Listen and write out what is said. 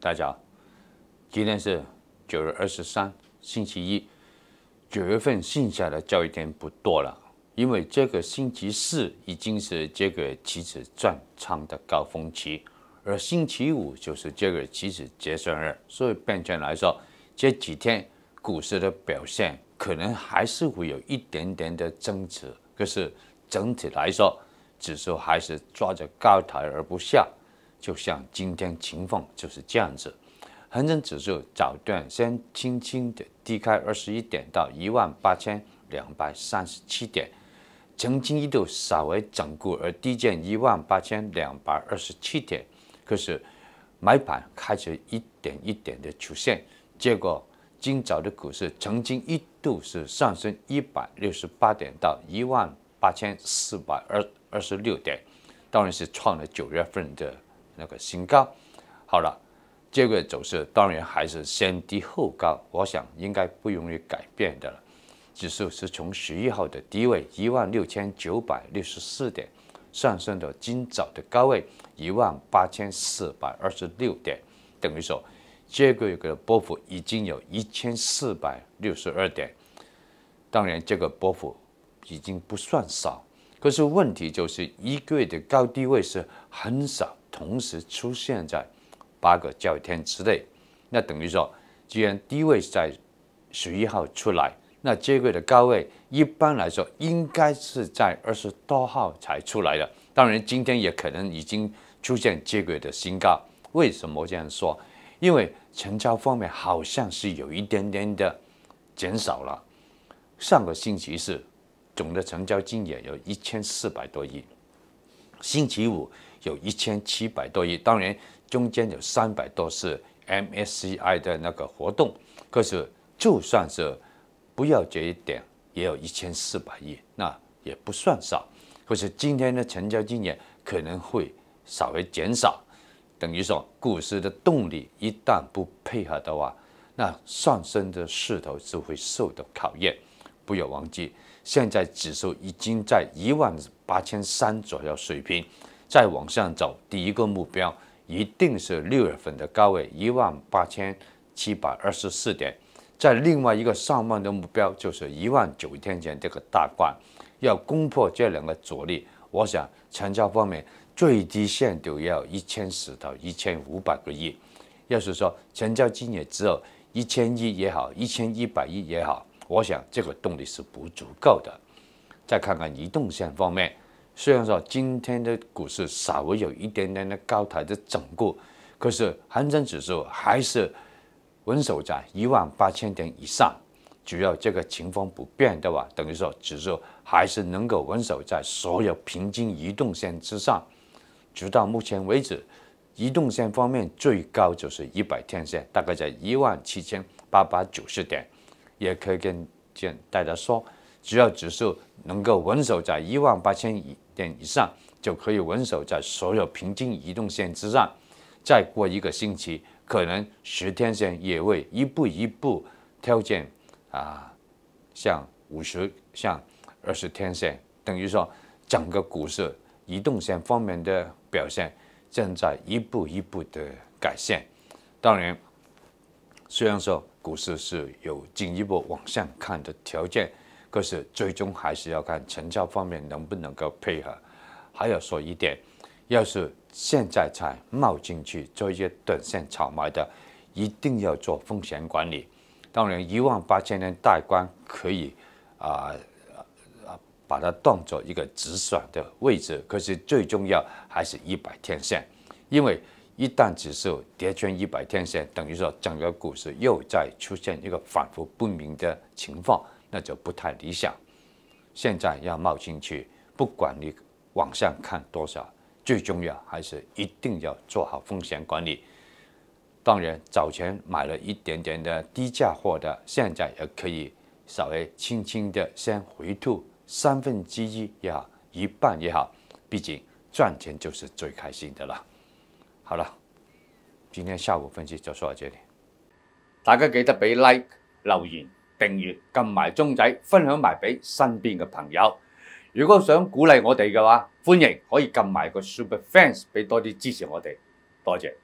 大家好，今天是九月二十三，星期一。九月份剩下的交易天不多了，因为这个星期四已经是这个期指转仓的高峰期，而星期五就是这个期指结算日，所以变相来说，这几天股市的表现可能还是会有一点点的增值，可是整体来说，指数还是抓着高台而不下，就像今天情况就是这样子。恒生指数早段先轻轻的低开二十一点到一万八千两百三十七点，曾经一度稍微整固而低见一万八千两百二十七点，可是买盘开始一点一点的出现，结果今早的股市曾经一度是上升一百六十八点到一万八千四百二二十六点，当然是创了九月份的那个新高。好了。这个走势当然还是先低后高，我想应该不容易改变的了。指数是从十一号的低位一万六千九百六十四点上升到今早的高位一万八千四百二十六点，等于说这个月的波幅已经有一千四百六十二点。当然，这个波幅已经不算少，可是问题就是一个月的高低位是很少同时出现在。八个交易天之内，那等于说，既然低位在十一号出来，那这个的高位一般来说应该是在二十多号才出来的。当然，今天也可能已经出现这个的新高。为什么这样说？因为成交方面好像是有一点点的减少了。上个星期是总的成交金额有一千四百多亿，星期五有一千七百多亿。当然。中间有三百多是 MSCI 的那个活动，可是就算是不要这一点，也有一千四百亿，那也不算少。可是今天的成交金额可能会稍微减少，等于说股市的动力一旦不配合的话，那上升的势头就会受到考验。不要忘记，现在指数已经在一万八千三左右水平，再往上走，第一个目标。一定是六月份的高位一万八千七百二十四点，在另外一个上万的目标就是一万九千点这个大关，要攻破这两个阻力，我想成交方面最低限度要一千四到一千五百个亿。要是说成交金额只有一千亿也好，一千一百亿也好，我想这个动力是不足够的。再看看移动线方面。虽然说今天的股市稍微有一点点的高台的整固，可是恒生指数还是稳守在一万八千点以上。只要这个情况不变的话，等于说指数还是能够稳守在所有平均移动线之上。直到目前为止，移动线方面最高就是一百天线，大概在一万七千八百九十点。也可以跟大家说，只要指数能够稳守在一万八千以点以上就可以稳守在所有平均移动线之上，再过一个星期，可能十天线也会一步一步挑战啊，像五十、像二十天线，等于说整个股市移动线方面的表现正在一步一步的改善。当然，虽然说股市是有进一步往上看的条件。可是最终还是要看成交方面能不能够配合。还要说一点，要是现在才冒进去做一些短线炒卖的，一定要做风险管理。当然，一万八千年大关可以啊啊把它当做一个止损的位置。可是最重要还是一百天线，因为一旦指数跌穿一百天线，等于说整个股市又在出现一个反复不明的情况。那就不太理想。现在要冒进去，不管你往上看多少，最重要还是一定要做好风险管理。当然，早前买了一点点的低价货的，现在也可以稍微轻轻的先回吐三分之一也好，一半也好，毕竟赚钱就是最开心的了。好了，今天下午分析就说到这里，大家记得俾 like 留言。订阅、揿埋钟仔，分享埋俾身边嘅朋友。如果想鼓励我哋嘅话，欢迎可以揿埋个 Super Fans 俾多啲支持我哋。多谢。